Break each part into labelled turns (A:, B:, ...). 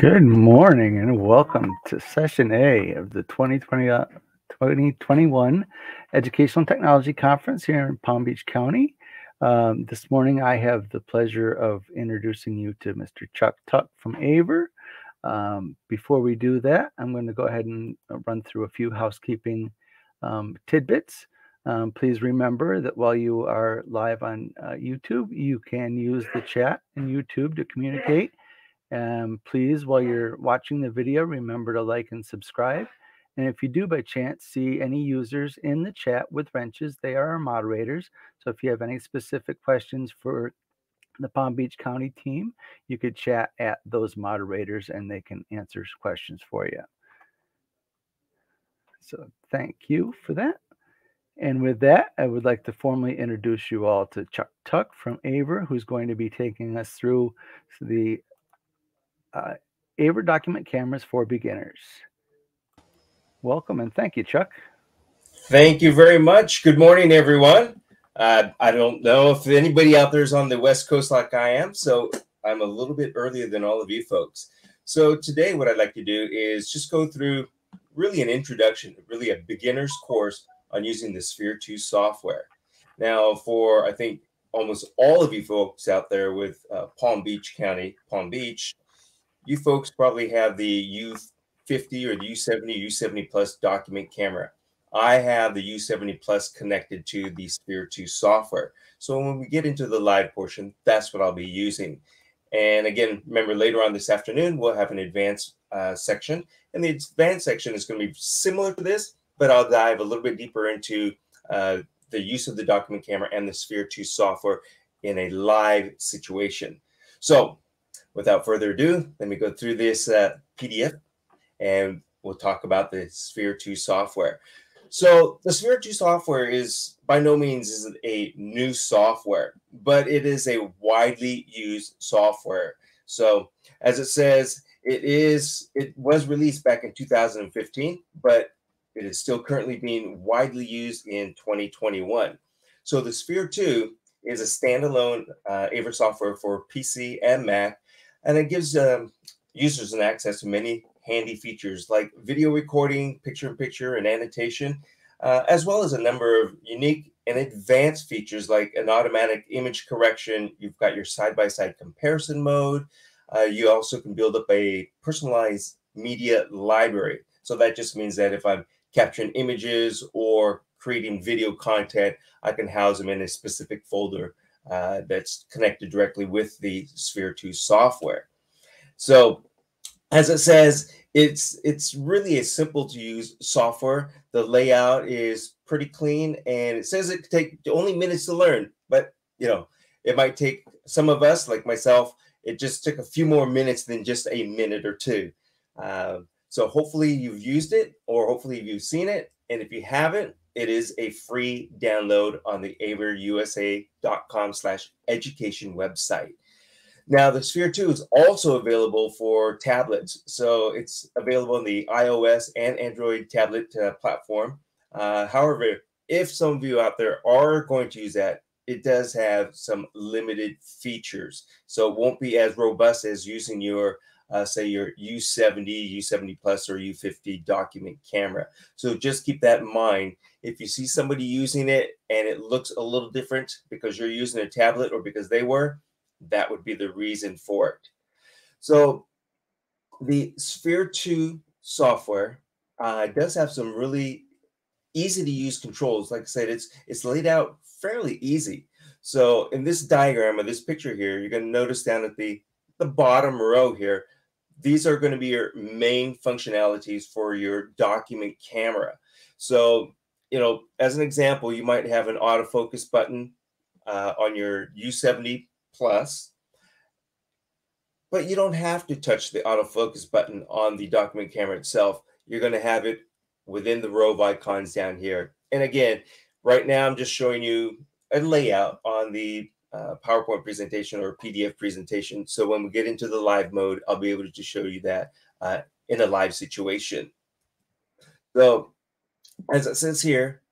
A: Good morning and welcome to session A of the 2020, uh, 2021 Educational Technology Conference here in Palm Beach County. Um, this morning I have the pleasure of introducing you to Mr. Chuck Tuck from Aver. Um, before we do that, I'm going to go ahead and uh, run through a few housekeeping um, tidbits. Um, please remember that while you are live on uh, YouTube, you can use the chat in YouTube to communicate. Um, please, while you're watching the video, remember to like and subscribe. And if you do by chance see any users in the chat with wrenches, they are our moderators. So if you have any specific questions for the Palm Beach County team, you could chat at those moderators and they can answer questions for you. So thank you for that. And with that, I would like to formally introduce you all to Chuck Tuck from Aver, who's going to be taking us through the uh, Aver document cameras for beginners. Welcome and thank you, Chuck.
B: Thank you very much. Good morning, everyone. Uh, I don't know if anybody out there is on the West Coast like I am, so I'm a little bit earlier than all of you folks. So today, what I'd like to do is just go through really an introduction, really a beginner's course on using the Sphere 2 software. Now, for I think almost all of you folks out there with uh, Palm Beach County, Palm Beach, you folks probably have the U50 or the U70, U70 Plus document camera. I have the U70 Plus connected to the Sphere 2 software. So when we get into the live portion, that's what I'll be using. And again, remember later on this afternoon, we'll have an advanced uh, section. And the advanced section is going to be similar to this, but I'll dive a little bit deeper into uh, the use of the document camera and the Sphere 2 software in a live situation. So without further ado, let me go through this uh, PDF and we'll talk about the Sphere 2 software. So the Sphere 2 software is by no means is a new software, but it is a widely used software. So as it says, it is it was released back in 2015, but it is still currently being widely used in 2021. So the Sphere 2 is a standalone uh, Aver software for PC and Mac and it gives um, users an access to many handy features like video recording, picture-in-picture, and annotation, uh, as well as a number of unique and advanced features like an automatic image correction. You've got your side-by-side comparison mode. Uh, you also can build up a personalized media library. So that just means that if I'm capturing images or creating video content, I can house them in a specific folder uh, that's connected directly with the Sphere 2 software. So as it says, it's it's really a simple to use software. The layout is pretty clean and it says it take only minutes to learn, but you know, it might take some of us like myself, it just took a few more minutes than just a minute or two. Uh, so hopefully you've used it or hopefully you've seen it. And if you haven't, it is a free download on the averusa.com slash education website. Now, the Sphere 2 is also available for tablets. So it's available on the iOS and Android tablet uh, platform. Uh, however, if some of you out there are going to use that, it does have some limited features. So it won't be as robust as using your uh, say your U70, U70 Plus, or U50 document camera. So just keep that in mind. If you see somebody using it and it looks a little different because you're using a tablet or because they were, that would be the reason for it. So the Sphere 2 software uh, does have some really easy to use controls. Like I said, it's it's laid out fairly easy. So in this diagram or this picture here, you're going to notice down at the the bottom row here, these are going to be your main functionalities for your document camera. So, you know, as an example, you might have an autofocus button uh, on your U70 Plus, but you don't have to touch the autofocus button on the document camera itself. You're going to have it within the row of icons down here. And again, right now I'm just showing you a layout on the uh, PowerPoint presentation or PDF presentation. So when we get into the live mode, I'll be able to show you that uh, in a live situation. So as it says here,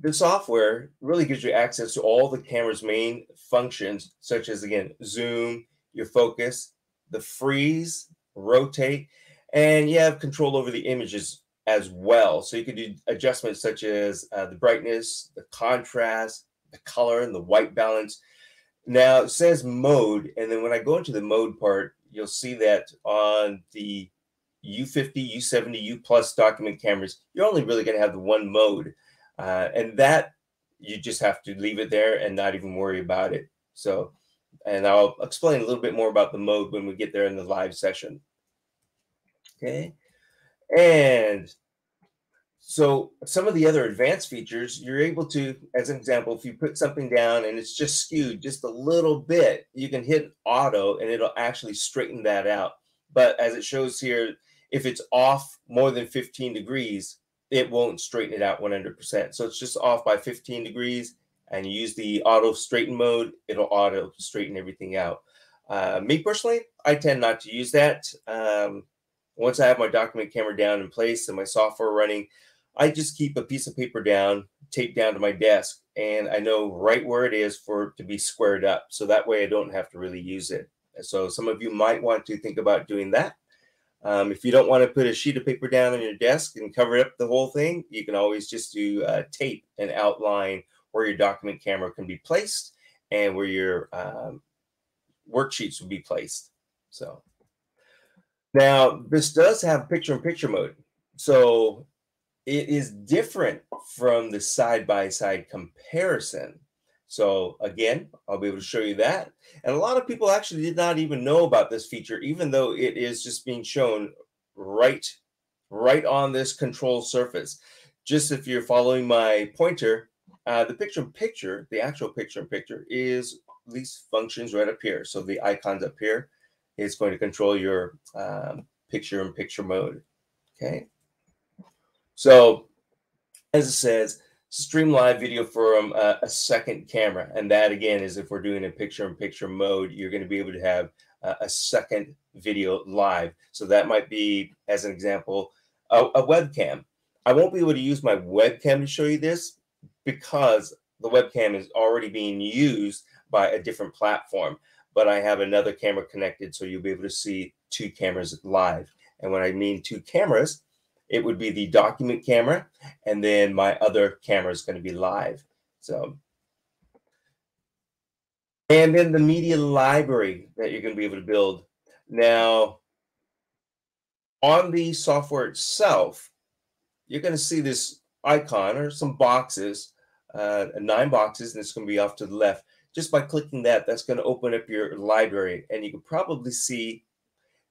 B: the software really gives you access to all the camera's main functions, such as again, zoom, your focus, the freeze, rotate, and you have control over the images as well. So you can do adjustments such as uh, the brightness, the contrast, the color, and the white balance. Now it says mode, and then when I go into the mode part, you'll see that on the U50, U70, U plus document cameras, you're only really going to have the one mode. Uh, and that you just have to leave it there and not even worry about it. So, and I'll explain a little bit more about the mode when we get there in the live session. Okay. And so some of the other advanced features, you're able to, as an example, if you put something down and it's just skewed just a little bit, you can hit auto and it'll actually straighten that out. But as it shows here, if it's off more than 15 degrees, it won't straighten it out 100%. So it's just off by 15 degrees and you use the auto straighten mode, it'll auto straighten everything out. Uh, me personally, I tend not to use that. Um, once I have my document camera down in place and my software running, I just keep a piece of paper down, taped down to my desk, and I know right where it is for it to be squared up. So that way I don't have to really use it. So some of you might want to think about doing that. Um, if you don't want to put a sheet of paper down on your desk and cover up the whole thing, you can always just do uh, tape and outline where your document camera can be placed and where your um, worksheets will be placed. So now this does have picture-in-picture mode. So it is different from the side-by-side comparison. So again, I'll be able to show you that. And a lot of people actually did not even know about this feature, even though it is just being shown right, right on this control surface. Just if you're following my pointer, uh, the picture in picture, the actual picture in picture is these functions right up here. So the icons up here is going to control your um, picture in picture mode. Okay. So as it says, stream live video from a, a, second camera. And that again is if we're doing a picture in picture mode, you're going to be able to have a, a second video live. So that might be, as an example, a, a webcam. I won't be able to use my webcam to show you this because the webcam is already being used by a different platform. But I have another camera connected, so you'll be able to see two cameras live. And when I mean two cameras, it would be the document camera, and then my other camera is going to be live. So, and then the media library that you're going to be able to build. Now, on the software itself, you're going to see this icon or some boxes, uh, nine boxes, and it's going to be off to the left. Just by clicking that, that's going to open up your library, and you can probably see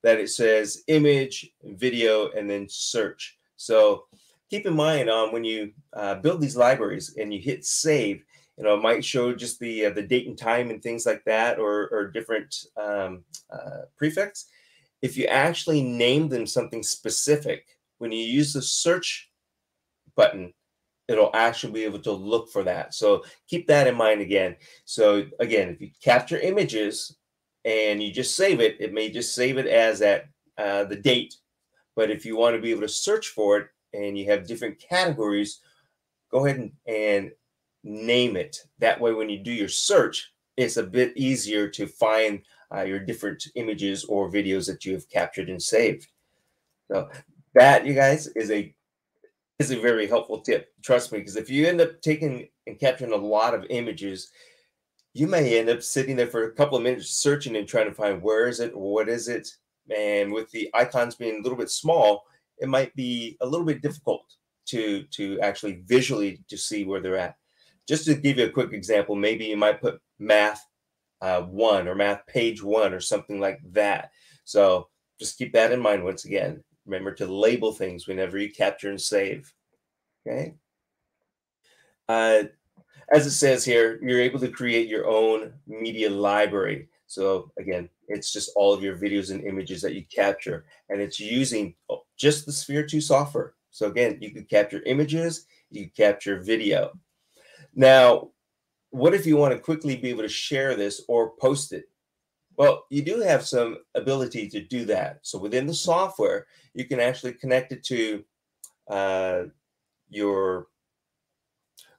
B: that it says image, video, and then search. So keep in mind on um, when you uh, build these libraries and you hit save, you know, it might show just the uh, the date and time and things like that, or, or different um, uh, prefix. If you actually name them something specific, when you use the search button, it'll actually be able to look for that. So keep that in mind again. So again, if you capture images and you just save it, it may just save it as that uh, the date. But if you want to be able to search for it and you have different categories, go ahead and, and name it. That way, when you do your search, it's a bit easier to find uh, your different images or videos that you have captured and saved. So that, you guys, is a is a very helpful tip. Trust me, because if you end up taking and capturing a lot of images, you may end up sitting there for a couple of minutes searching and trying to find where is it, what is it, and with the icons being a little bit small, it might be a little bit difficult to to actually visually to see where they're at. Just to give you a quick example, maybe you might put math uh, one or math page one or something like that. So just keep that in mind once again. Remember to label things whenever you capture and save. Okay. Uh, as it says here, you're able to create your own media library. So again, it's just all of your videos and images that you capture, and it's using just the Sphere 2 software. So again, you can capture images, you capture video. Now, what if you want to quickly be able to share this or post it? Well, you do have some ability to do that. So within the software, you can actually connect it to uh, your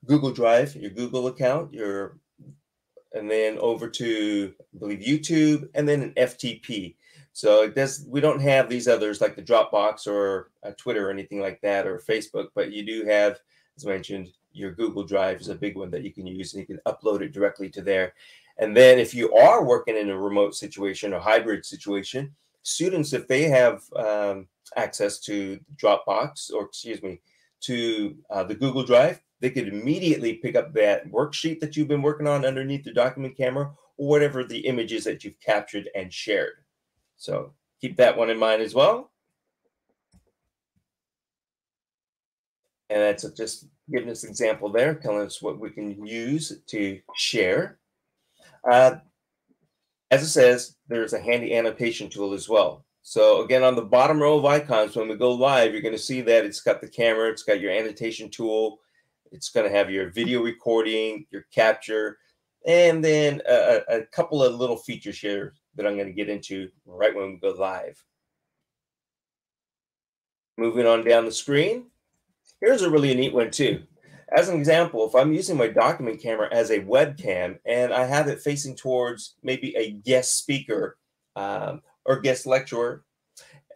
B: Google Drive, your Google account, your and then over to I believe YouTube, and then an FTP. So does. We don't have these others like the Dropbox or uh, Twitter or anything like that or Facebook, but you do have, as mentioned, your Google Drive is a big one that you can use, and you can upload it directly to there. And then if you are working in a remote situation or hybrid situation, students, if they have um, access to Dropbox or excuse me, to uh, the Google Drive, they could immediately pick up that worksheet that you've been working on underneath the document camera or whatever the images that you've captured and shared. So keep that one in mind as well. And that's just giving us an example there, telling us what we can use to share. Uh, as it says, there's a handy annotation tool as well. So again, on the bottom row of icons, when we go live, you're going to see that it's got the camera, it's got your annotation tool, it's going to have your video recording, your capture, and then a, a couple of little features here that I'm going to get into right when we go live. Moving on down the screen, here's a really neat one too. As an example, if I'm using my document camera as a webcam and I have it facing towards maybe a guest speaker um, or guest lecturer,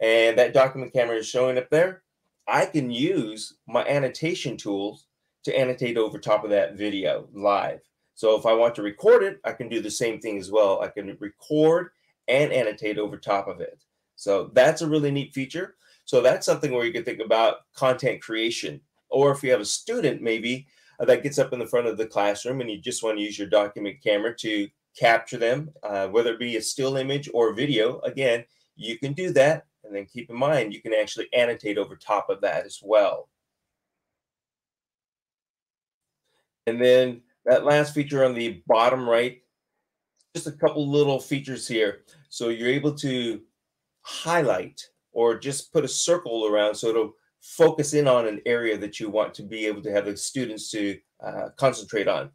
B: and that document camera is showing up there, I can use my annotation tools to annotate over top of that video live. So if I want to record it, I can do the same thing as well. I can record and annotate over top of it. So that's a really neat feature. So that's something where you can think about content creation. Or if you have a student maybe uh, that gets up in the front of the classroom and you just want to use your document camera to capture them, uh, whether it be a still image or video, again, you can do that. And then keep in mind, you can actually annotate over top of that as well. And then that last feature on the bottom right, just a couple little features here. So you're able to highlight or just put a circle around so it'll focus in on an area that you want to be able to have the students to uh, concentrate on.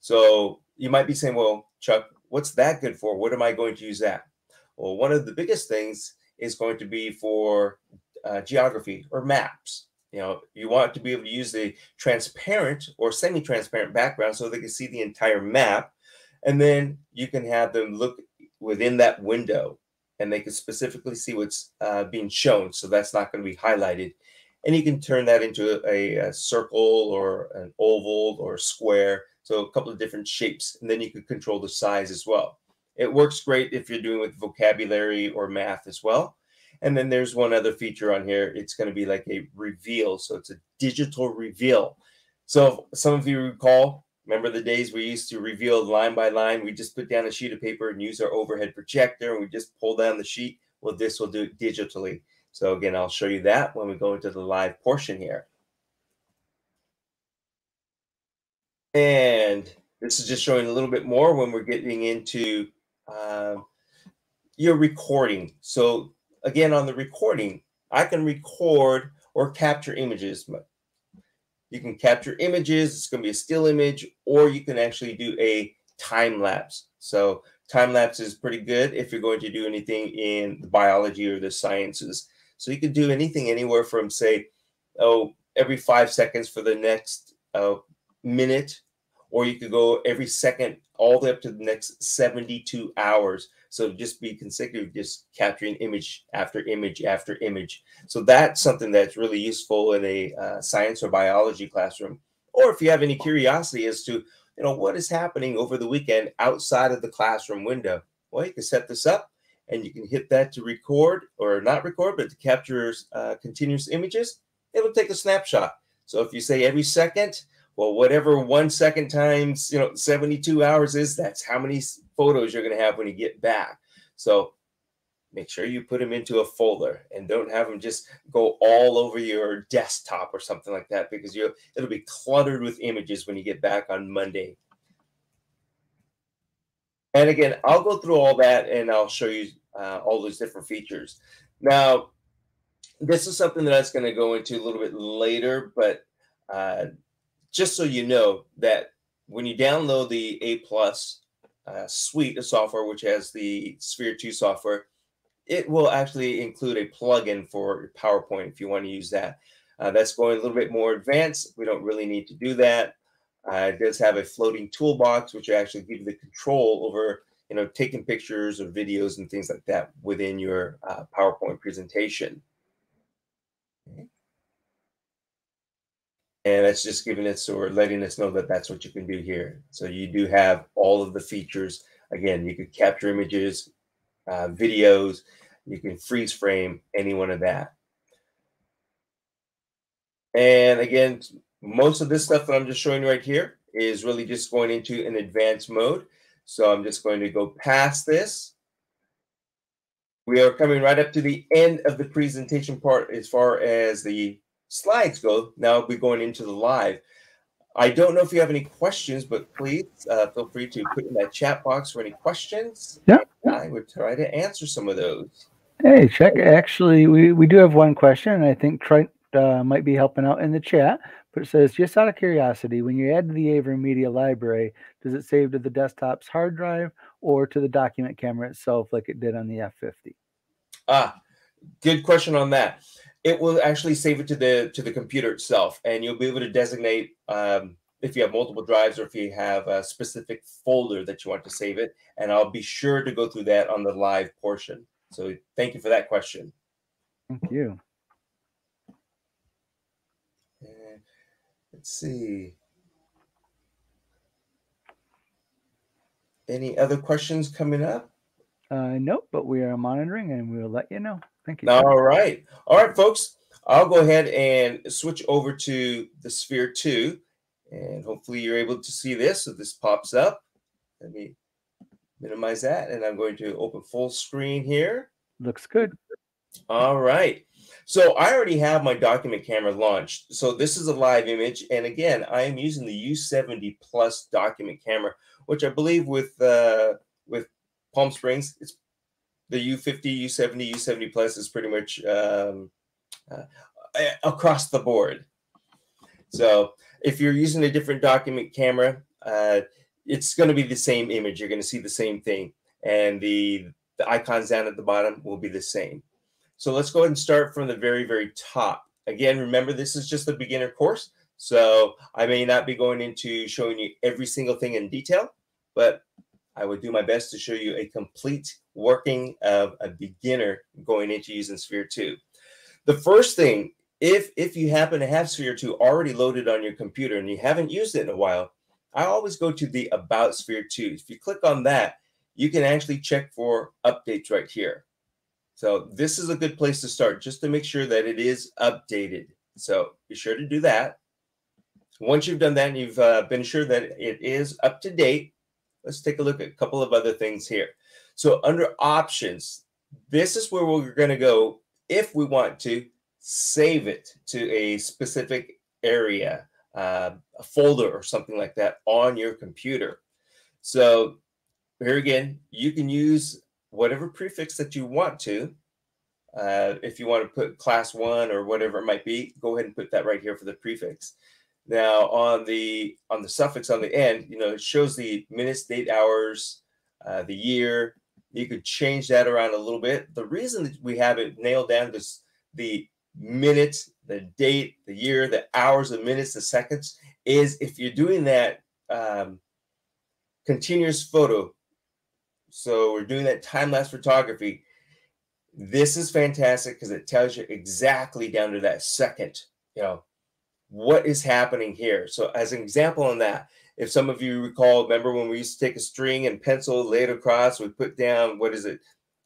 B: So you might be saying, well, Chuck, what's that good for? What am I going to use that? Well, one of the biggest things is going to be for uh, geography or maps. You know, you want to be able to use the transparent or semi-transparent background so they can see the entire map. And then you can have them look within that window and they can specifically see what's uh, being shown. So that's not going to be highlighted. And you can turn that into a, a circle or an oval or square. So a couple of different shapes. And then you can control the size as well. It works great if you're doing with vocabulary or math as well. And then there's one other feature on here. It's going to be like a reveal. So it's a digital reveal. So some of you recall, remember the days we used to reveal line by line? We just put down a sheet of paper and use our overhead projector and we just pull down the sheet. Well, this will do it digitally. So again, I'll show you that when we go into the live portion here. And this is just showing a little bit more when we're getting into uh, your recording. So again, on the recording, I can record or capture images. You can capture images, it's going to be a still image, or you can actually do a time lapse. So, time lapse is pretty good if you're going to do anything in the biology or the sciences. So, you can do anything anywhere from, say, oh, every five seconds for the next uh, minute, or you could go every second all the way up to the next 72 hours. So just be consecutive, just capturing image after image after image. So that's something that's really useful in a uh, science or biology classroom. Or if you have any curiosity as to, you know, what is happening over the weekend outside of the classroom window, well, you can set this up and you can hit that to record or not record, but to capture uh, continuous images. It'll take a snapshot. So if you say every second, well, whatever one second times, you know, 72 hours is, that's how many photos you're going to have when you get back. So make sure you put them into a folder and don't have them just go all over your desktop or something like that because you it'll be cluttered with images when you get back on Monday. And again, I'll go through all that and I'll show you uh, all those different features. Now, this is something that I was going to go into a little bit later, but uh, just so you know that when you download the A plus uh, suite of software, which has the Sphere 2 software, it will actually include a plugin for PowerPoint if you want to use that. Uh, that's going a little bit more advanced. We don't really need to do that. Uh, it does have a floating toolbox, which actually gives you the control over you know, taking pictures or videos and things like that within your uh, PowerPoint presentation. Okay. And that's just giving us or letting us know that that's what you can do here. So you do have all of the features. Again, you could capture images, uh, videos, you can freeze frame any one of that. And again, most of this stuff that I'm just showing right here is really just going into an advanced mode. So I'm just going to go past this. We are coming right up to the end of the presentation part as far as the slides go. Now we're going into the live. I don't know if you have any questions, but please uh, feel free to put in that chat box for any questions.
A: Yeah.
B: I would try to answer some of those.
A: Hey, Chuck. Actually, we, we do have one question, and I think Trent uh, might be helping out in the chat. But it says, just out of curiosity, when you add to the AverMedia library, does it save to the desktop's hard drive or to the document camera itself, like it did on the F50?
B: Ah, good question on that. It will actually save it to the to the computer itself, and you'll be able to designate um, if you have multiple drives or if you have a specific folder that you want to save it. And I'll be sure to go through that on the live portion. So thank you for that question.
A: Thank you.
B: And Let's see. Any other questions coming up?
A: Uh, nope, but we are monitoring and we'll let you know. Thank you.
B: All right. All right, folks. I'll go ahead and switch over to the Sphere 2. And hopefully you're able to see this. So this pops up. Let me minimize that. And I'm going to open full screen here.
A: Looks good.
B: All right. So I already have my document camera launched. So this is a live image. And again, I am using the U70 Plus document camera, which I believe with uh, with Palm Springs, it's the U50, U70, U70 Plus is pretty much um, uh, across the board. So if you're using a different document camera, uh, it's going to be the same image. You're going to see the same thing. And the, the icons down at the bottom will be the same. So let's go ahead and start from the very, very top. Again, remember, this is just a beginner course. So I may not be going into showing you every single thing in detail, but I would do my best to show you a complete working of a beginner going into using Sphere 2. The first thing, if, if you happen to have Sphere 2 already loaded on your computer and you haven't used it in a while, I always go to the About Sphere 2. If you click on that, you can actually check for updates right here. So this is a good place to start just to make sure that it is updated. So be sure to do that. Once you've done that and you've uh, been sure that it is up to date, let's take a look at a couple of other things here. So under options, this is where we're going to go if we want to save it to a specific area, uh, a folder or something like that on your computer. So here again, you can use whatever prefix that you want to. Uh, if you want to put class one or whatever it might be, go ahead and put that right here for the prefix. Now on the on the suffix on the end, you know, it shows the minutes, date, hours, uh, the year. You could change that around a little bit. The reason that we have it nailed down to the minutes, the date, the year, the hours, the minutes, the seconds is if you're doing that um, continuous photo so we're doing that time lapse photography. This is fantastic because it tells you exactly down to that second, you know, what is happening here. So as an example on that, if some of you recall, remember when we used to take a string and pencil, lay it across, we put down, what is it?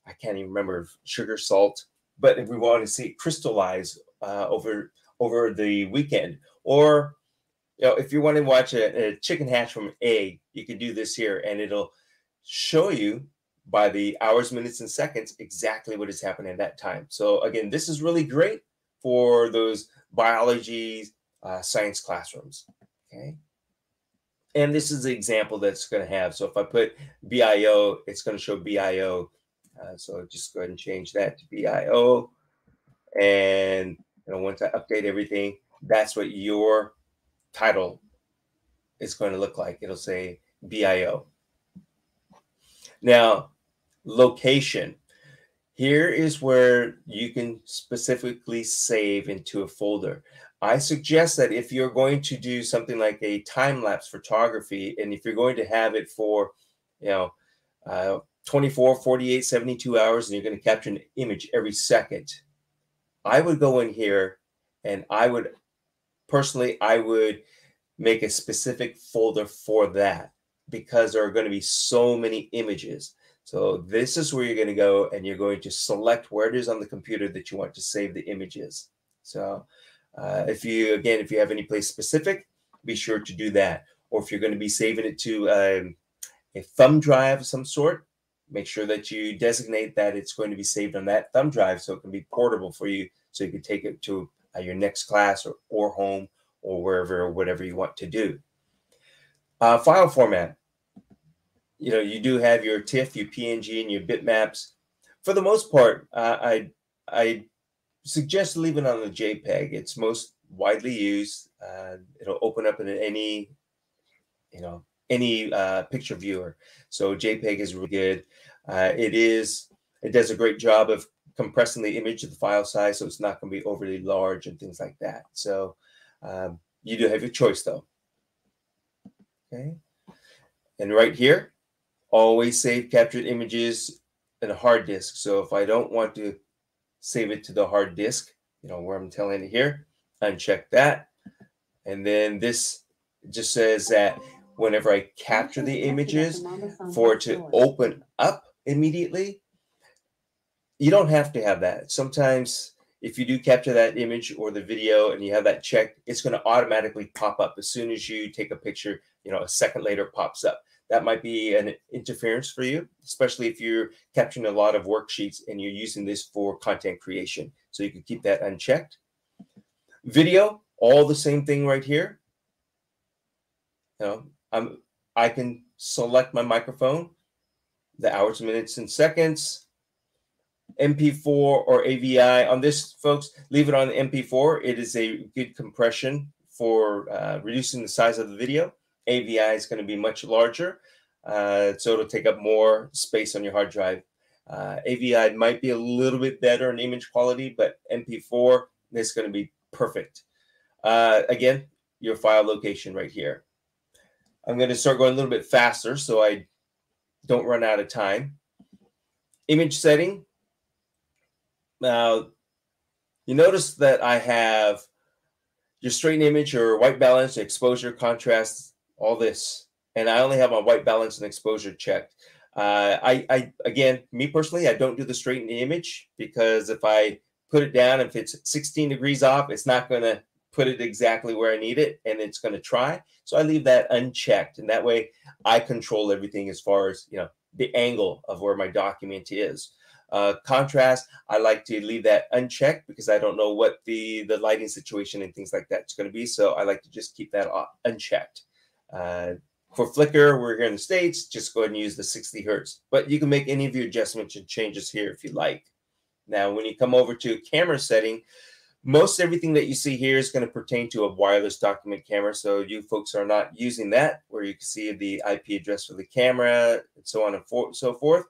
B: I can't even remember, sugar, salt. But if we want to see it crystallize uh, over over the weekend, or you know, if you want to watch a, a chicken hatch from egg, you can do this here, and it'll show you by the hours, minutes, and seconds exactly what is happening at that time. So again, this is really great for those biology uh, science classrooms. Okay. And this is the example that's going to have. So if I put BIO, it's going to show BIO. Uh, so just go ahead and change that to BIO. And you know, once I update everything, that's what your title is going to look like. It'll say BIO. Now, location. Here is where you can specifically save into a folder. I suggest that if you're going to do something like a time lapse photography, and if you're going to have it for, you know, uh, 24, 48, 72 hours, and you're going to capture an image every second. I would go in here and I would personally, I would make a specific folder for that because there are going to be so many images. So this is where you're going to go and you're going to select where it is on the computer that you want to save the images. So uh, if you, again, if you have any place specific, be sure to do that. Or if you're going to be saving it to um, a thumb drive of some sort, make sure that you designate that it's going to be saved on that thumb drive so it can be portable for you so you can take it to uh, your next class or, or home or wherever or whatever you want to do. Uh, file format. You know, you do have your TIFF, your PNG, and your bitmaps. For the most part, uh, I I suggest leaving on the JPEG. It's most widely used. Uh, it'll open up in any, you know, any uh, picture viewer. So JPEG is really good. Uh, it is. It does a great job of compressing the image to the file size, so it's not going to be overly large and things like that. So um, you do have your choice though. Okay. And right here, always save captured images in a hard disk. So if I don't want to save it to the hard disk, you know, where I'm telling it here, uncheck that. And then this just says that whenever I capture the images for it to open up immediately, you don't have to have that. Sometimes if you do capture that image or the video and you have that checked, it's going to automatically pop up as soon as you take a picture, you know, a second later pops up. That might be an interference for you, especially if you're capturing a lot of worksheets and you're using this for content creation. So you can keep that unchecked. Video, all the same thing right here. You know, I'm, I can select my microphone, the hours, minutes, and seconds, MP4 or AVI. On this, folks, leave it on MP4. It is a good compression for uh, reducing the size of the video. AVI is going to be much larger, uh, so it'll take up more space on your hard drive. Uh, AVI might be a little bit better in image quality, but MP4 is going to be perfect. Uh, again, your file location right here. I'm going to start going a little bit faster so I don't run out of time. Image setting, now, you notice that I have your straighten image your white balance, exposure, contrast, all this. And I only have my white balance and exposure checked. Uh, I, I, again, me personally, I don't do the straighten image because if I put it down, if it's 16 degrees off, it's not going to put it exactly where I need it and it's going to try. So I leave that unchecked. And that way I control everything as far as, you know, the angle of where my document is. Uh, contrast, I like to leave that unchecked because I don't know what the, the lighting situation and things like that is going to be. So I like to just keep that unchecked. Uh, for flicker, we're here in the States, just go ahead and use the 60 hertz. But you can make any of your adjustments and changes here if you like. Now, when you come over to camera setting, most everything that you see here is going to pertain to a wireless document camera. So you folks are not using that, where you can see the IP address for the camera and so on and for, so forth.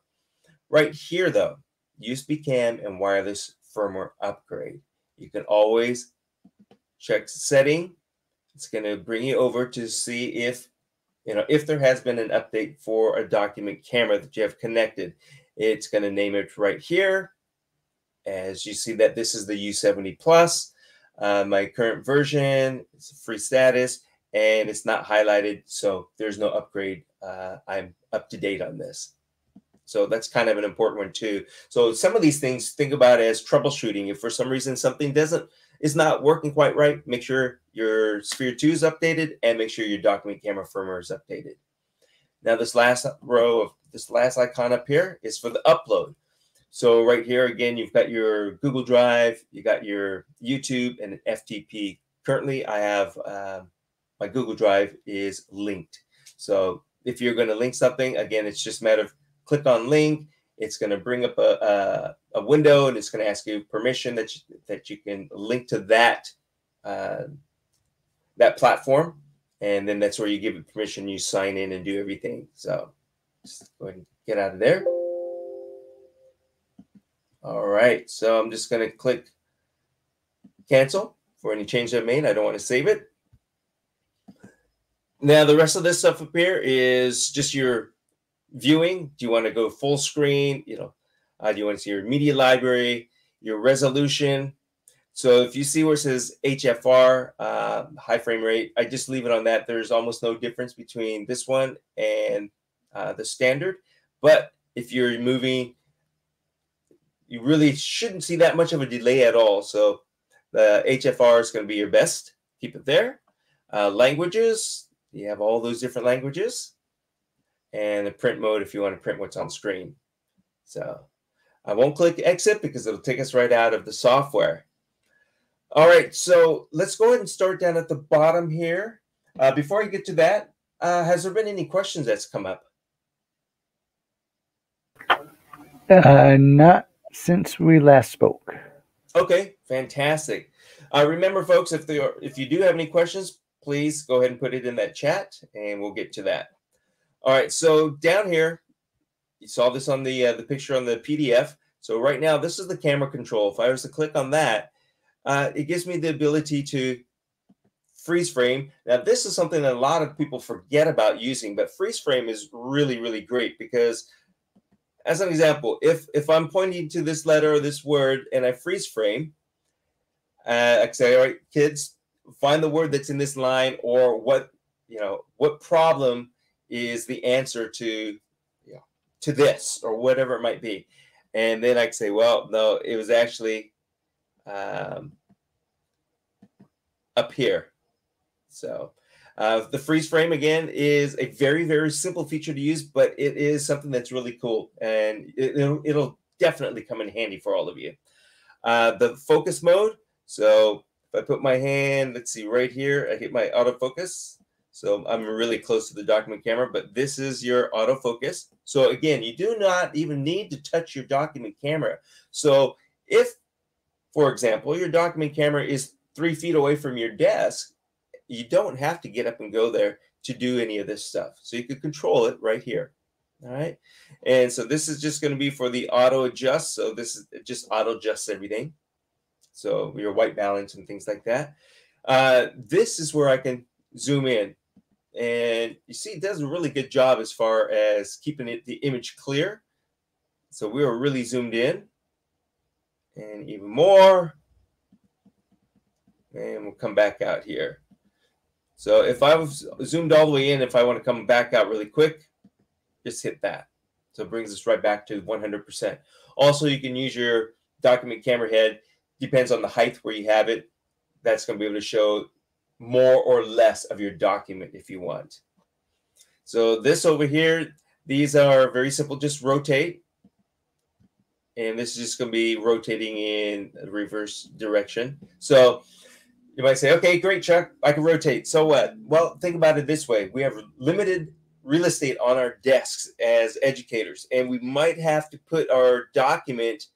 B: Right here, though, USB cam and wireless firmware upgrade. You can always check setting. It's going to bring you over to see if, you know, if there has been an update for a document camera that you have connected. It's going to name it right here. As you see that this is the U70 Plus. Uh, my current version, it's free status, and it's not highlighted, so there's no upgrade. Uh, I'm up to date on this. So that's kind of an important one too. So some of these things think about as troubleshooting. If for some reason something doesn't is not working quite right, make sure your Sphere 2 is updated and make sure your document camera firmware is updated. Now this last row of this last icon up here is for the upload. So right here again, you've got your Google Drive, you got your YouTube and FTP. Currently, I have uh, my Google Drive is linked. So if you're going to link something, again, it's just a matter of click on link. It's going to bring up a, a, a, window and it's going to ask you permission that you, that you can link to that uh, that platform. And then that's where you give it permission. You sign in and do everything. So just go ahead and get out of there. All right. So I'm just going to click cancel for any change I've made. I don't want to save it. Now, the rest of this stuff up here is just your viewing. Do you want to go full screen? You know, uh, do you want to see your media library, your resolution? So if you see where it says HFR, uh, high frame rate, I just leave it on that. There's almost no difference between this one and uh, the standard. But if you're moving, you really shouldn't see that much of a delay at all. So the HFR is going to be your best. Keep it there. Uh, languages, you have all those different languages. And the print mode if you want to print what's on screen. So I won't click exit because it'll take us right out of the software. All right, so let's go ahead and start down at the bottom here. Uh, before I get to that, uh, has there been any questions that's come up?
A: Uh, not since we last spoke.
B: Okay, fantastic. Uh, remember, folks, if there are, if you do have any questions, please go ahead and put it in that chat, and we'll get to that. All right, so down here, you saw this on the uh, the picture on the PDF. So right now, this is the camera control. If I was to click on that, uh, it gives me the ability to freeze frame. Now, this is something that a lot of people forget about using, but freeze frame is really, really great because, as an example, if if I'm pointing to this letter or this word and I freeze frame, uh, I say, all right, kids, find the word that's in this line or what you know what problem is the answer to you know, to this or whatever it might be, and then I can say, well, no, it was actually um, up here. So uh, the freeze frame again is a very, very simple feature to use, but it is something that's really cool and it, will it'll definitely come in handy for all of you. Uh, the focus mode. So if I put my hand, let's see, right here, I hit my autofocus. So I'm really close to the document camera, but this is your autofocus. So again, you do not even need to touch your document camera. So if for example, your document camera is three feet away from your desk. You don't have to get up and go there to do any of this stuff. So you can control it right here. All right. And so this is just going to be for the auto adjust. So this is just auto adjusts everything. So your white balance and things like that. Uh, this is where I can zoom in. And you see, it does a really good job as far as keeping it the image clear. So we are really zoomed in and even more. And we'll come back out here. So if I was zoomed all the way in, if I want to come back out really quick, just hit that. So it brings us right back to 100%. Also, you can use your document camera head. Depends on the height where you have it. That's going to be able to show more or less of your document if you want. So this over here, these are very simple. Just rotate and this is just going to be rotating in reverse direction. So you might say, okay, great, Chuck, I can rotate. So what? Well, think about it this way we have limited real estate on our desks as educators, and we might have to put our document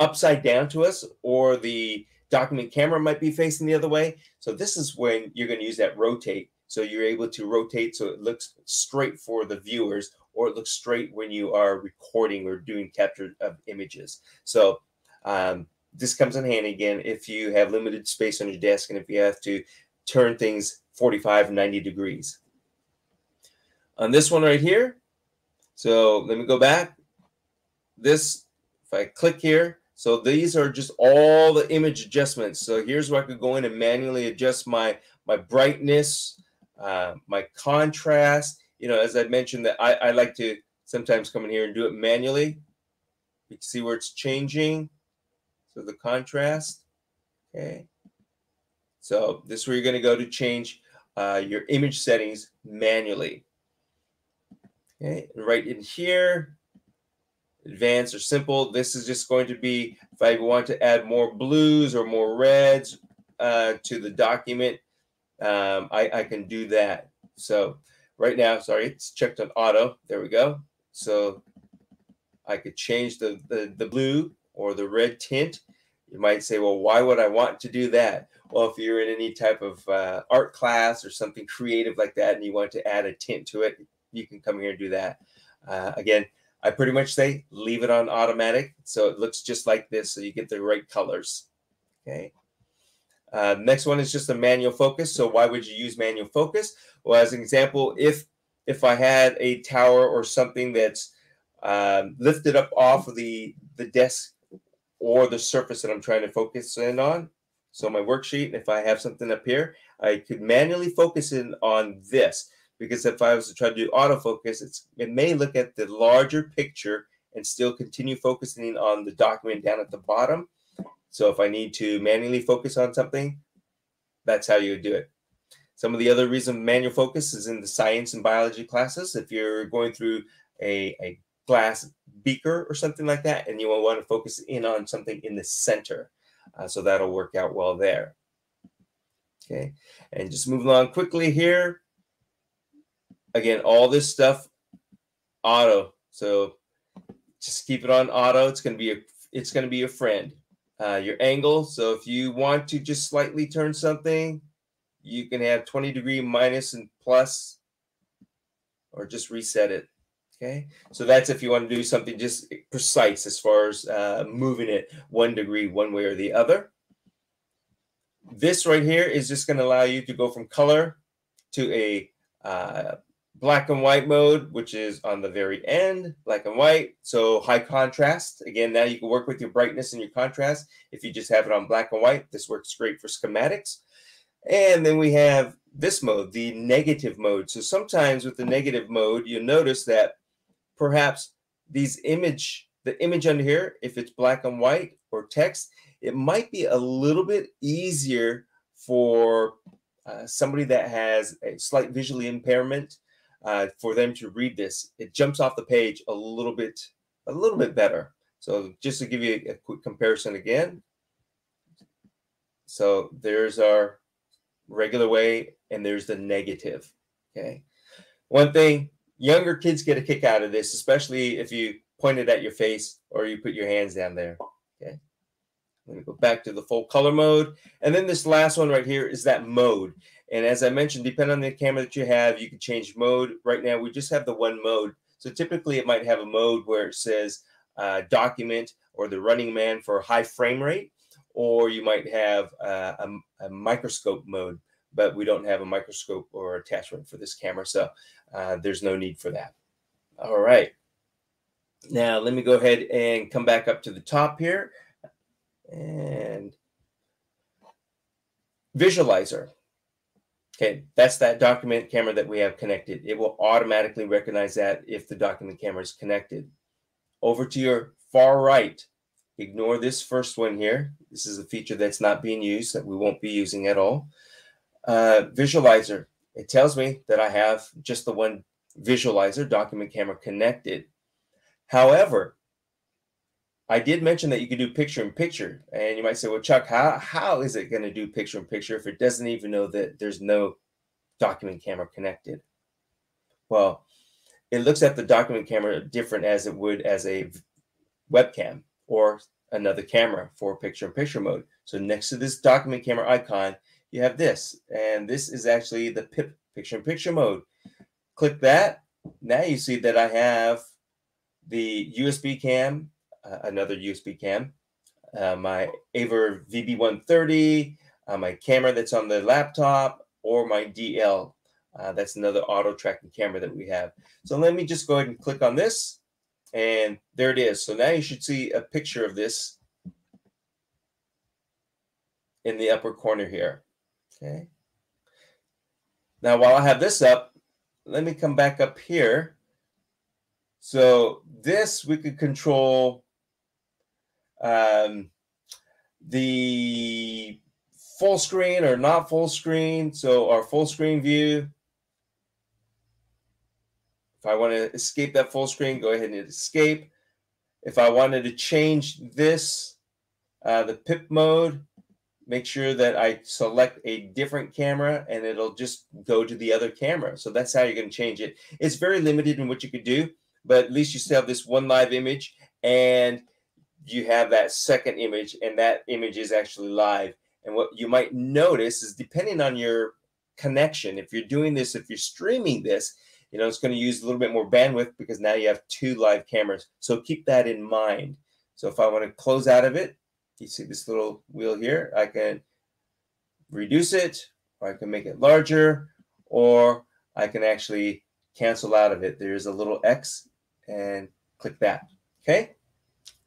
B: upside down to us, or the document camera might be facing the other way. So this is when you're going to use that rotate. So you're able to rotate so it looks straight for the viewers or it looks straight when you are recording or doing capture of images. So um, this comes in handy again if you have limited space on your desk and if you have to turn things 45, 90 degrees. On this one right here, so let me go back. This, if I click here, so these are just all the image adjustments. So here's where I could go in and manually adjust my, my brightness, uh, my contrast, you know, as I mentioned, that I, I like to sometimes come in here and do it manually. You can see where it's changing. So the contrast. Okay. So this is where you're going to go to change uh, your image settings manually. Okay, and right in here, advanced or simple. This is just going to be if I want to add more blues or more reds uh, to the document, um, I, I can do that. So right now, sorry, it's checked on auto. There we go. So I could change the, the, the blue or the red tint. You might say, well, why would I want to do that? Well, if you're in any type of uh, art class or something creative like that and you want to add a tint to it, you can come here and do that. Uh, again, I pretty much say leave it on automatic so it looks just like this so you get the right colors. Okay. Uh, next one is just a manual focus. So why would you use manual focus? Well, as an example, if if I had a tower or something that's um, lifted up off of the, the desk or the surface that I'm trying to focus in on. So my worksheet, if I have something up here, I could manually focus in on this because if I was to try to do autofocus, it's, it may look at the larger picture and still continue focusing on the document down at the bottom. So if I need to manually focus on something, that's how you would do it. Some of the other reason manual focus is in the science and biology classes. If you're going through a, a glass beaker or something like that, and you want to focus in on something in the center. Uh, so that'll work out well there. Okay, and just moving along quickly here. Again, all this stuff auto. So just keep it on auto. It's gonna be a it's gonna be a friend. Uh, your angle. So if you want to just slightly turn something, you can have 20 degree minus and plus, or just reset it. Okay, so that's if you want to do something just precise as far as uh, moving it one degree one way or the other. This right here is just going to allow you to go from color to a uh, black and white mode, which is on the very end, black and white. So high contrast. Again, now you can work with your brightness and your contrast. If you just have it on black and white, this works great for schematics. And then we have this mode, the negative mode. So sometimes with the negative mode, you'll notice that perhaps these image, the image under here, if it's black and white or text, it might be a little bit easier for uh, somebody that has a slight visually impairment uh, for them to read this. It jumps off the page a little bit, a little bit better. So just to give you a, a quick comparison again. So there's our regular way and there's the negative. Okay. One thing younger kids get a kick out of this, especially if you point it at your face or you put your hands down there. Okay. Let me go back to the full color mode. And then this last one right here is that mode. And as I mentioned, depending on the camera that you have, you can change mode. Right now, we just have the one mode. So typically it might have a mode where it says uh, document or the running man for high frame rate, or you might have uh, a, a microscope mode but we don't have a microscope or attachment for this camera. So uh, there's no need for that. All right. Now let me go ahead and come back up to the top here and visualizer. Okay, that's that document camera that we have connected. It will automatically recognize that if the document camera is connected. Over to your far right, ignore this first one here. This is a feature that's not being used that we won't be using at all uh, visualizer. It tells me that I have just the one visualizer document camera connected. However, I did mention that you could do picture in picture. And you might say, well, Chuck, how, how is it going to do picture in picture if it doesn't even know that there's no document camera connected? Well, it looks at the document camera different as it would as a webcam or another camera for picture in picture mode. So next to this document camera icon, you have this, and this is actually the PIP picture in picture mode. Click that. Now you see that I have the USB cam, uh, another USB cam, uh, my AVer VB130, uh, my camera that's on the laptop, or my DL. Uh, that's another auto tracking camera that we have. So let me just go ahead and click on this, and there it is. So now you should see a picture of this in the upper corner here. Okay. Now, while I have this up, let me come back up here. So this we could control um, the full screen or not full screen. So our full screen view. If I want to escape that full screen, go ahead and hit escape. If I wanted to change this, uh, the PIP mode, make sure that I select a different camera and it'll just go to the other camera. So that's how you're going to change it. It's very limited in what you could do, but at least you still have this one live image and you have that second image and that image is actually live. And what you might notice is depending on your connection, if you're doing this, if you're streaming this, you know, it's going to use a little bit more bandwidth because now you have two live cameras. So keep that in mind. So if I want to close out of it, you see this little wheel here, I can reduce it, or I can make it larger, or I can actually cancel out of it, there's a little X and click that. Okay.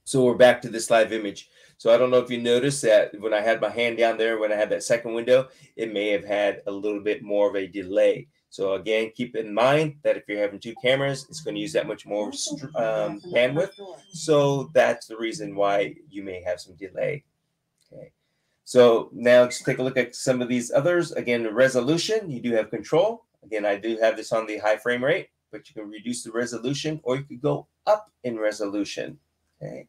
B: So we're back to this live image. So I don't know if you noticed that when I had my hand down there, when I had that second window, it may have had a little bit more of a delay. So again, keep in mind that if you're having two cameras, it's going to use that much more um, bandwidth. So that's the reason why you may have some delay. Okay. So now let's take a look at some of these others. Again, the resolution, you do have control. Again, I do have this on the high frame rate, but you can reduce the resolution or you could go up in resolution. Okay.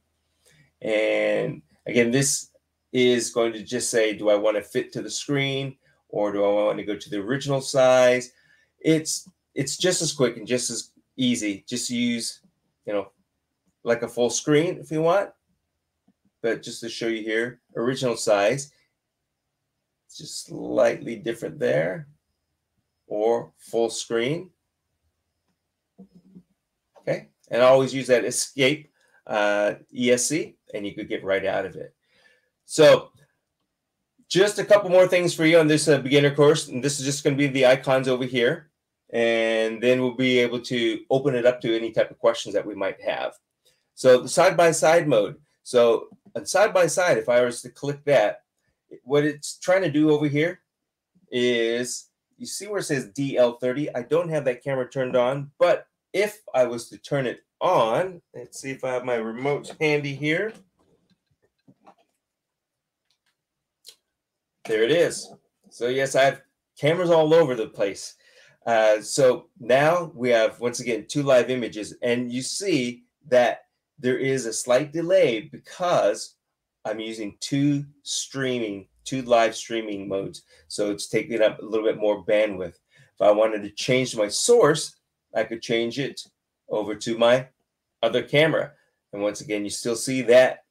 B: And again, this is going to just say, do I want to fit to the screen or do I want to go to the original size? It's it's just as quick and just as easy. Just use, you know, like a full screen if you want. But just to show you here, original size, it's just slightly different there or full screen. Okay, and I always use that escape uh, ESC, and you could get right out of it. So just a couple more things for you on this uh, beginner course, and this is just going to be the icons over here, and then we'll be able to open it up to any type of questions that we might have. So the side-by-side -side mode. So on side-by-side, -side, if I was to click that, what it's trying to do over here is you see where it says DL30. I don't have that camera turned on, but if I was to turn it on, let's see if I have my remote handy here. There it is. So yes, I have cameras all over the place. Uh, so now we have, once again, two live images, and you see that there is a slight delay because I'm using two streaming two live streaming modes. So it's taking up a little bit more bandwidth. If I wanted to change my source, I could change it over to my other camera. And once again, you still see that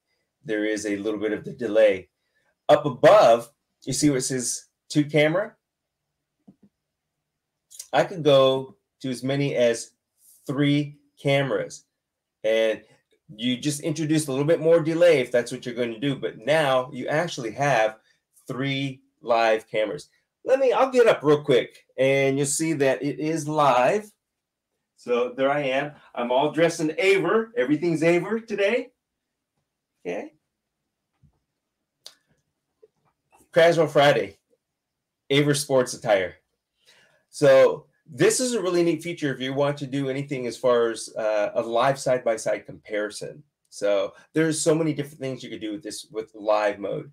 B: there is a little bit of the delay. Up above, you see where it says two camera? I could go to as many as three cameras. And you just introduce a little bit more delay if that's what you're going to do. But now you actually have three live cameras. Let me, I'll get up real quick and you'll see that it is live. So there I am. I'm all dressed in AVer. Everything's AVer today. Okay. Casual Friday, AVer Sports Attire. So this is a really neat feature if you want to do anything as far as uh, a live side-by-side -side comparison. So there's so many different things you could do with this with live mode.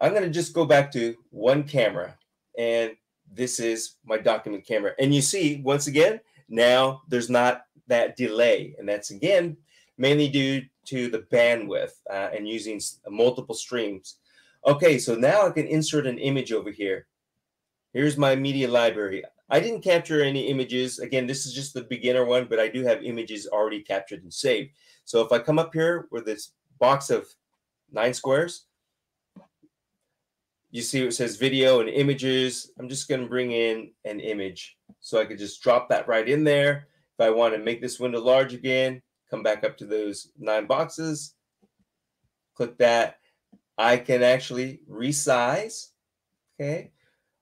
B: I'm going to just go back to one camera and this is my document camera. And you see, once again, now there's not that delay. And that's again, mainly due to the bandwidth uh, and using multiple streams. Okay, so now I can insert an image over here. Here's my media library. I didn't capture any images. Again, this is just the beginner one, but I do have images already captured and saved. So if I come up here with this box of nine squares, you see it says video and images. I'm just going to bring in an image. So I could just drop that right in there. If I want to make this window large again, come back up to those nine boxes, click that. I can actually resize. Okay.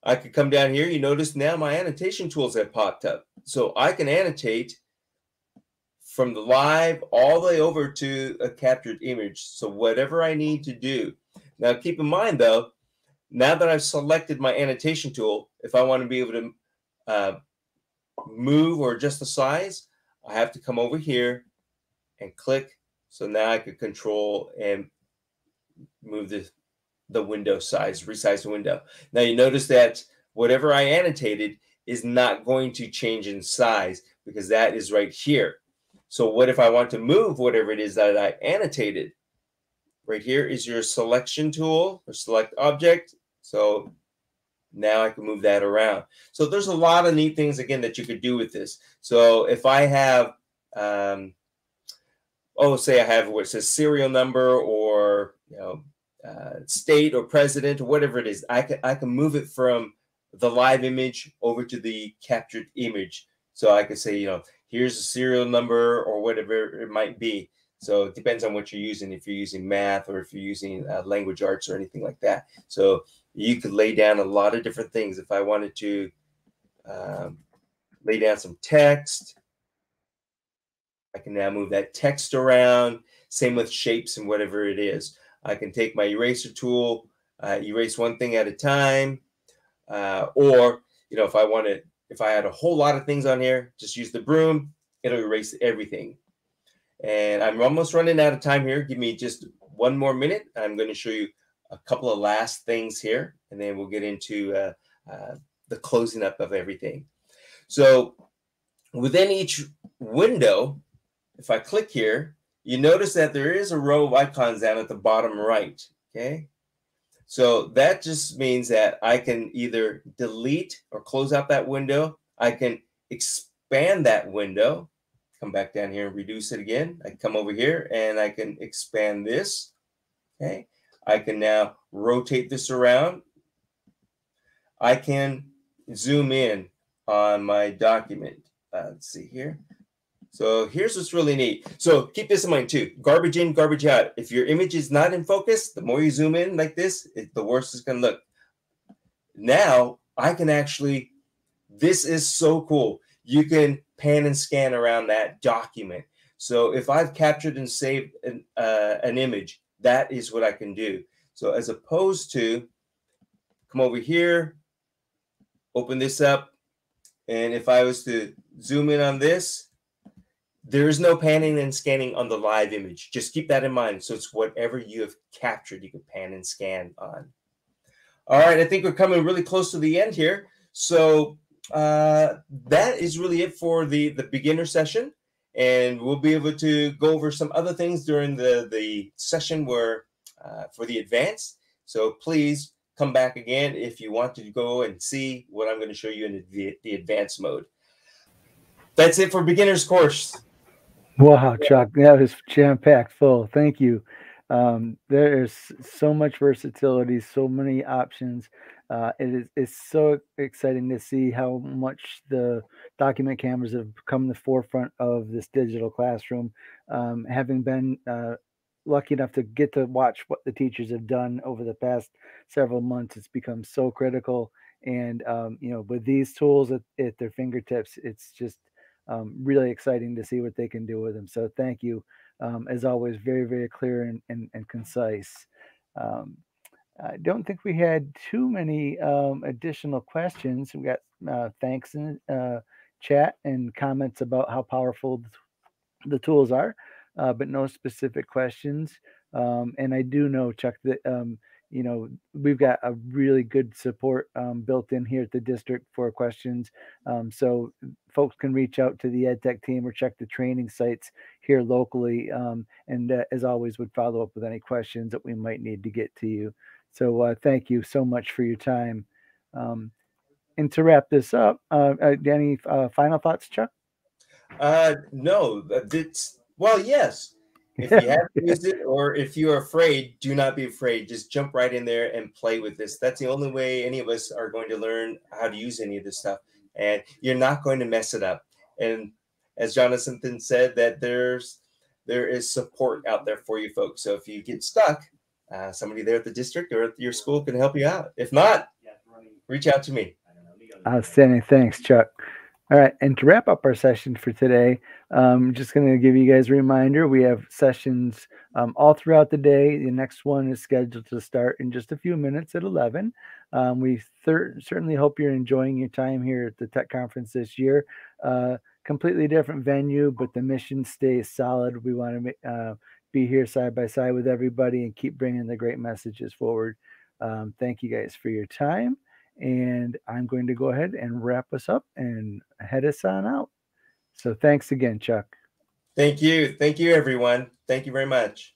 B: I could come down here. You notice now my annotation tools have popped up. So I can annotate from the live all the way over to a captured image. So whatever I need to do. Now keep in mind though, now that I've selected my annotation tool, if I want to be able to uh, move or adjust the size, I have to come over here and click. So now I could control and move the, the window size, resize the window. Now you notice that whatever I annotated is not going to change in size because that is right here. So what if I want to move whatever it is that I annotated? Right here is your selection tool or select object. So now I can move that around. So there's a lot of neat things again that you could do with this. So if I have, um, oh, say I have what says serial number or you know uh, state or president or whatever it is, I can I can move it from the live image over to the captured image. So I could say, you know, here's a serial number or whatever it might be. So it depends on what you're using, if you're using math or if you're using uh, language arts or anything like that. So you could lay down a lot of different things. If I wanted to um, lay down some text. I can now move that text around. Same with shapes and whatever it is. I can take my eraser tool, uh, erase one thing at a time. Uh, or, you know, if I wanted, if I had a whole lot of things on here, just use the broom, it'll erase everything. And I'm almost running out of time here. Give me just one more minute. I'm going to show you a couple of last things here, and then we'll get into uh, uh, the closing up of everything. So within each window, if I click here, you notice that there is a row of icons down at the bottom right. Okay. So that just means that I can either delete or close out that window. I can expand that window, come back down here and reduce it again. I come over here and I can expand this. Okay. I can now rotate this around. I can zoom in on my document. Uh, let's see here. So here's what's really neat. So keep this in mind too. Garbage in, garbage out. If your image is not in focus, the more you zoom in like this, it, the worse it's going to look. Now I can actually, this is so cool. You can pan and scan around that document. So if I've captured and saved an, uh, an image, that is what I can do. So as opposed to come over here, open this up, and if I was to zoom in on this, there is no panning and scanning on the live image. Just keep that in mind. So it's whatever you have captured, you can pan and scan on. All right, I think we're coming really close to the end here. So uh, that is really it for the, the beginner session. And we'll be able to go over some other things during the, the session where uh, for the advanced. So please come back again if you want to go and see what I'm going to show you in the, the advanced mode. That's it for beginners course.
A: Wow, Chuck, that was jam packed full. Thank you. Um, there is so much versatility, so many options. Uh, it is it's so exciting to see how much the document cameras have come the forefront of this digital classroom. Um, having been uh, lucky enough to get to watch what the teachers have done over the past several months, it's become so critical. And um, you know, with these tools at, at their fingertips, it's just um, really exciting to see what they can do with them. So thank you, um, as always, very very clear and and, and concise. Um, I don't think we had too many um, additional questions. We got uh, thanks in uh, chat and comments about how powerful the tools are, uh, but no specific questions. Um, and I do know, Chuck, that um, you know we've got a really good support um, built in here at the district for questions um, so folks can reach out to the edtech team or check the training sites here locally um, and uh, as always would follow up with any questions that we might need to get to you so uh, thank you so much for your time um, and to wrap this up uh, uh any uh, final thoughts chuck
B: uh no it's well yes if you have used it or if you're afraid, do not be afraid. Just jump right in there and play with this. That's the only way any of us are going to learn how to use any of this stuff. And you're not going to mess it up. And as Jonathan said, that there's there is support out there for you folks. So if you get stuck, uh, somebody there at the district or at your school can help you out. If not, reach out to me.
A: Outstanding. Thanks, Chuck. All right, and to wrap up our session for today, I'm um, just going to give you guys a reminder. We have sessions um, all throughout the day. The next one is scheduled to start in just a few minutes at 11. Um, we thir- certainly hope you're enjoying your time here at the Tech Conference this year. Uh, completely different venue, but the mission stays solid. We want to uh, be here side by side with everybody and keep bringing the great messages forward. Um, thank you guys for your time. And I'm going to go ahead and wrap us up and head us on out. So thanks again, Chuck.
B: Thank you. Thank you, everyone. Thank you very much.